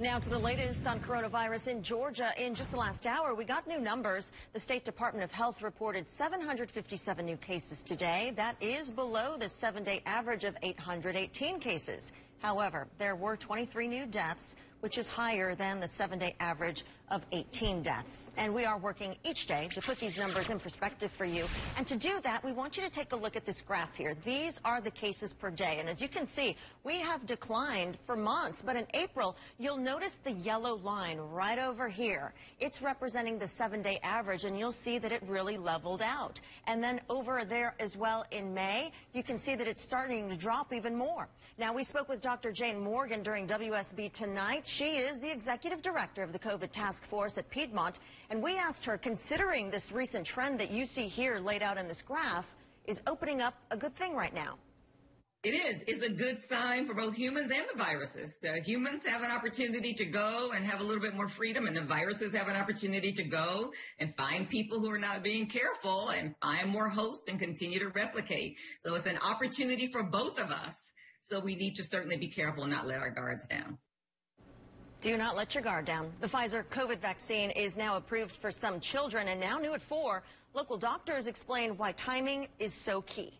Now to the latest on coronavirus in Georgia. In just the last hour, we got new numbers. The State Department of Health reported 757 new cases today. That is below the seven-day average of 818 cases. However, there were 23 new deaths, which is higher than the seven-day average of 18 deaths. And we are working each day to put these numbers in perspective for you. And to do that, we want you to take a look at this graph here. These are the cases per day. And as you can see, we have declined for months. But in April, you'll notice the yellow line right over here. It's representing the seven-day average, and you'll see that it really leveled out. And then over there as well in May, you can see that it's starting to drop even more. Now, we spoke with Dr. Jayne Morgan during WSB Tonight. She is the executive director of the COVID task force at Piedmont, and we asked her, considering this recent trend that you see here laid out in this graph, is opening up a good thing right now? It is. It's a good sign for both humans and the viruses. The humans have an opportunity to go and have a little bit more freedom, and the viruses have an opportunity to go and find people who are not being careful and find more hosts and continue to replicate. So it's an opportunity for both of us. So we need to certainly be careful and not let our guards down. Do not let your guard down. The Pfizer COVID vaccine is now approved for some children and now new at four. Local doctors explain why timing is so key.